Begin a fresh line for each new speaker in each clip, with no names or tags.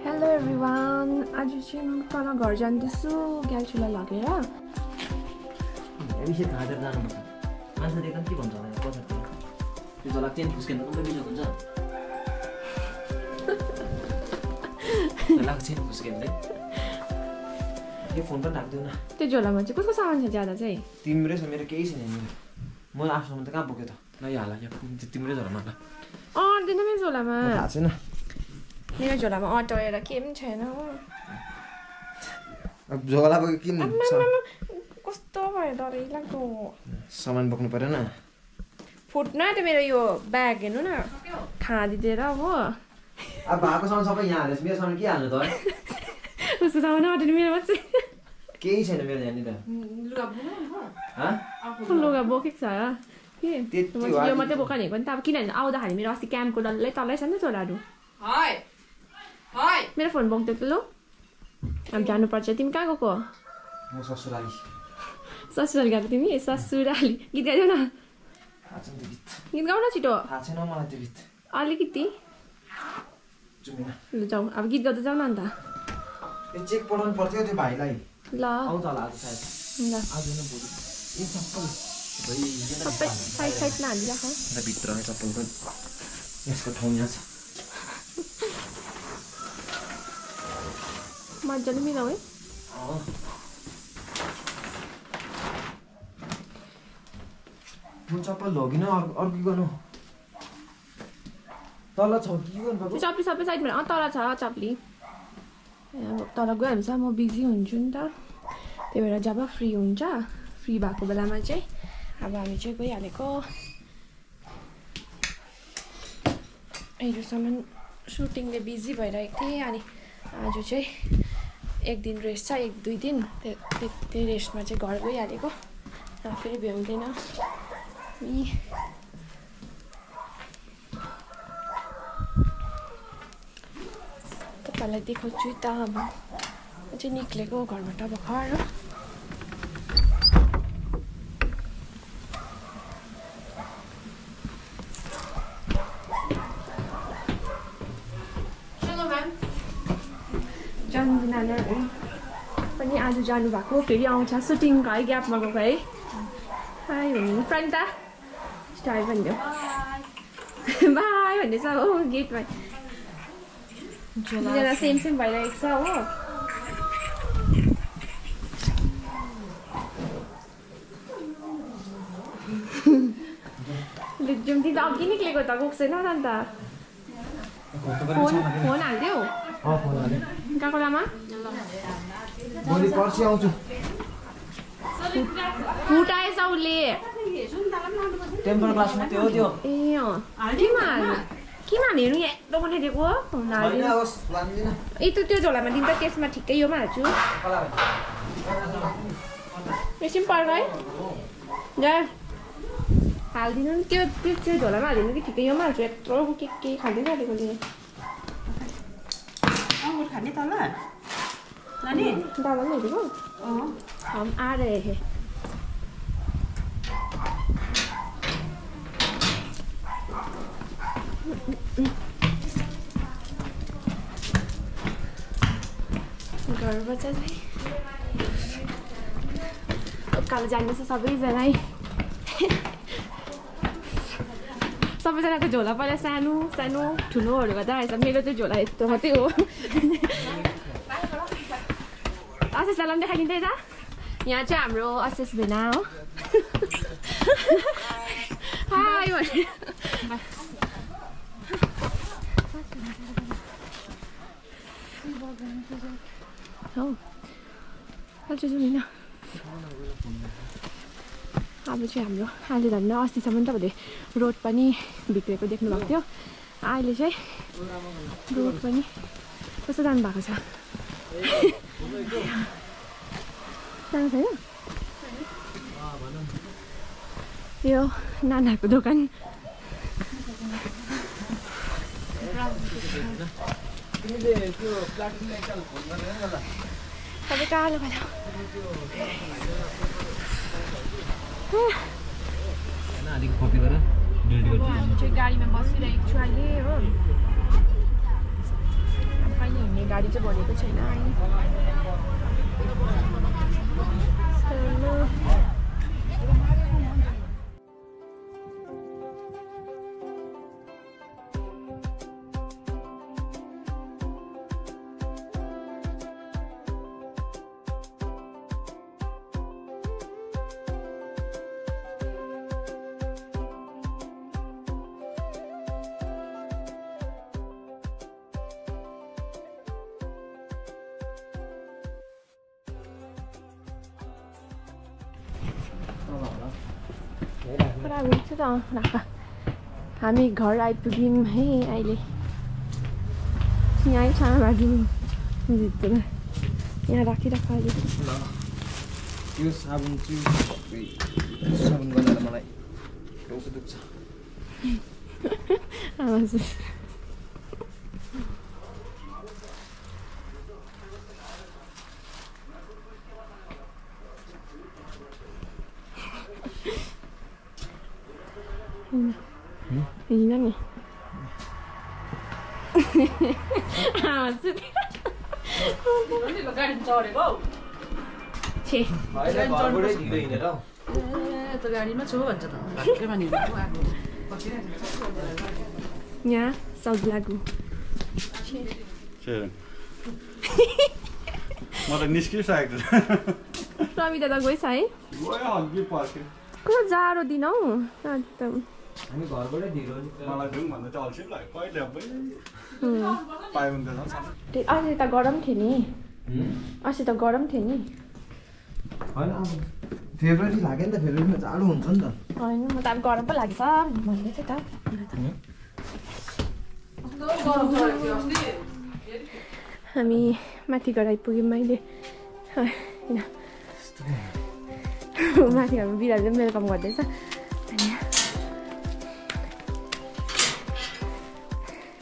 Hello everyone आज चाहिँ म तल घर जाँदैछु ग्याल्छुलाई लगेर
जानुपर्छ मान्छे देख्दा के भन्छ होला कसरी त्यो चेन फुस्केन हुन्छ लाग्छ चेन फुस्केन यो फोन पनि
त्यो झोलामा चाहिँ कसको सामान छ ज्यादा चाहिँ
तिम्रै छ मेरो केही छैन म आफूसँग त कहाँ बोक्यो त ल यो हाल यो तिम्रै झोलामा ल
अँट्दैन मेरो झोलामा
थाहा छैन
मेरो झोलामा अँटाएर के पनि छैन हो
अब झोला बोक्यो किन
कस्तो भयो डरै लाग्दो
सामान बोक्नु परेन
फुट्न आँट्यो मेरो यो ब्याग हेर्नु न खाँदिदिएर हो
अब भएको सामान सबै यहाँ हालेछ मेरो सामान के हाल्नु त
उसको सामान आँटेन मेरो मात्रै
केही छैन मेरो यहाँनिर?
लुगा बोकेको छ के यो। मात्रै बोकाने पनि त अब किनभने आउँदाखेरि मेरो अस्ति क्याम्पको डल्लै तल्लै छ नि त छोराहरू मेरो फोन बोक्दै लु अब जानुपर्छ तिमी कहाँ गएको?
ससुराली।
गएको तिमी? ससुराली। गीत गाइदेऊ न।
गीत।
गाउन छिटो। अलिकति। लु जाउँ। अब गीत गाउँदै जाउँ न अन्त।
चेक पठाउनु पर्थ्यो त्यो भाइलाई।
ल। सबै साइड साइडमा हालिराख।
भित्र यसको ठाउँ यहाँ छ।
मजाले मिलाऊ है।
चप्पल लगिनँ अर्को गर्नु? तल छ कि गर्नु
सबै साइडमा अँ तल छ चप्ली। तल चाहिँ म बिजी हुन्छु नि त। त्यही भएर जब फ्री हुन्छ फ्री भएको बेलामा चाहिँ अब हामी चाहिँ गइहालेको। हिजोसम्म सुटिङले बिजी भइरहेको थिएँ अनि आज चाहिँ एक दिन रेस्ट छ एक दुई दिन। त्यो त्यो- त्यही रेस्टमा चाहिँ घर गइहालेको। र फेरि भ्याउँदैन। यी। तपाईँलाई देखाउँछु त अब। चाहिँ निक्लेको घरबाट भर्खर पनि आज जानुभएको फेरि आउँछ। सुटिङको है ग्यापमा गएको है। हाई भन्नु प्रणिता स्टार भनिदियो बाई भन्दैछ हो गेटमा दुईजना सेम सेम भइरहेको छ हो। जाउँ तिमी त अघि निक्लेको त गएको छैन र अन्त। फोन फोन हालिदेऊ गएको लामा
भोलि पर्सि आउँछु
फुटाएछ उसले
टेम्पर ग्लास मात्रै हो त्यो
ए अँ केमा हाल्नु केमा हाल्नु हेर्नु यत्रो बनाइदिएको ए त्यो त्यो झोलामा दिन्छ त्यसमा ठिक्कै योमा हाल्छु एकछिन पर्ख है जा हालिदिनु नि त्यो त्यो त्यो झोलामा हालिदिनु कि ठिकै योमा हाल्छु यत्रो के के खाँदै गरेकोले
अङ्गुर खाने तल। लाने
दादा पनि हेरेको हम आ रहे हैं। घरबाट चाहिँ उकालो जाँदैछ सबैजना है सबैजनाको झोला पहिला सानो सानो ठुलोहरू गर्दा रहेछ मेरो चाहिँ झोला यस्तो मात्रै हो आशिषलाई पनि देखाइदिन्छ यता यहाँ चाहिँ हाम्रो आशिष भेना हो हाई भने हो होइन अब चाहिँ हाम्रो अहिले झन् अस्तिसम्म तपाईँले रोड पनि भित्रेको देख्नु भएको थियो। अहिले चाहिँ रोड पनि कस्तो जानु भएको छ। जानु छैन? यो नानाहरूको दोकान। सबै कालो हामी चाहिँ गाडीमा बसिरहेको छु अहिले हो। कहिले हिँड्ने गाडी चाहिँ भनेको छैन पुरा हुन्छ त राख। हामी घर आइपुग्यौँ है अहिले। यहीँ सानो बाटो भित्र यहाँ राखिराख अहिले।
यो साबुन चाहिँ साबुन बनाएर मलाई टाउको दुख्छ।
आवाज हिँड नि आवाज चाहिँ
गाडी चढेको हौ
छे
गाडीमा छु भन्छ
यहाँ सग्लागु.
म त निस्किसकेको छु
प्रविता त गइस है कस्तो जाडो दिन हौ एकदम
हामी घरबाटै ढिलो
मलाई जाउँ भन्दा चाहिँ अल्छी लाग्यो कहिले अब
उम्,
पायो भने त
अस्ति गरम थियो नि? अस्ति त गरम थियो नि
होइन अब फेब्रुअरी लाग्यो नि त फेब्रुअरीमा जाडो हुन्छ नि त
होइन म त अब गरम पो लाग्छ भन्दै त हामी माथि घर आइपुग्यौँ किन माथि घरमा बिराले पनि वेलकम गर्दैछ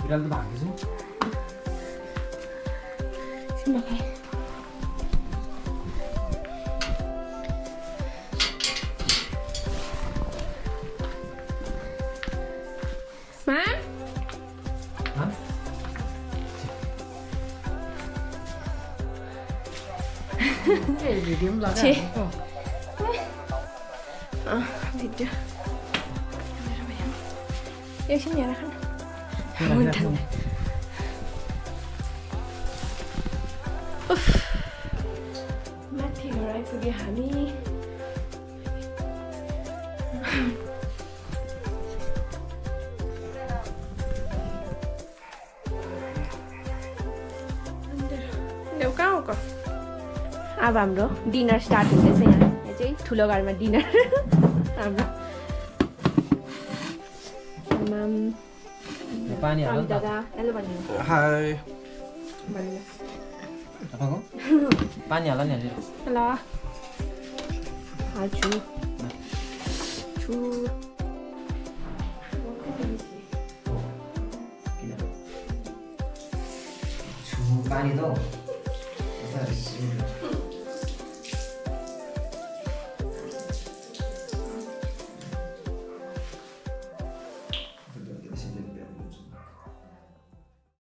बिरालो त भाग्दैछ
एकछिन लगाएँ। मा
हाँ?
भिडियो पनि
छे।
लगाएको
अँ, भिडियो मेरो भयो। एकछिन यहाँ राख न हुन्छ। उफ, माथि घर आइपुग्यो हामी कहाँ हो क अब हाम्रो डिनर स्टार्ट हुँदैछ यहाँ यहाँ चाहिँ ठुलो घरमा डिनर हाम्रो
पानी हाल
प्रवीण
नि त
दादा हेलो भन्नु
हाई
भन्नु
तपाईँको पानी हाल नि हालेर
ल हाल्छु छु
छु पानी त हौ